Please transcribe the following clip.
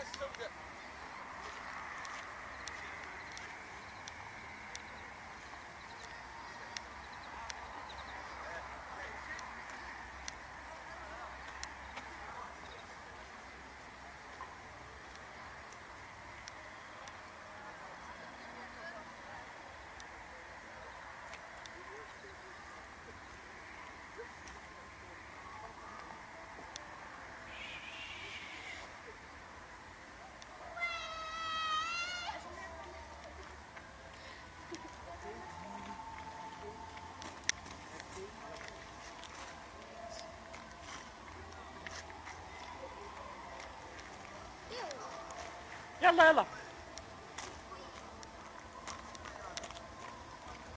I still يلا يلا.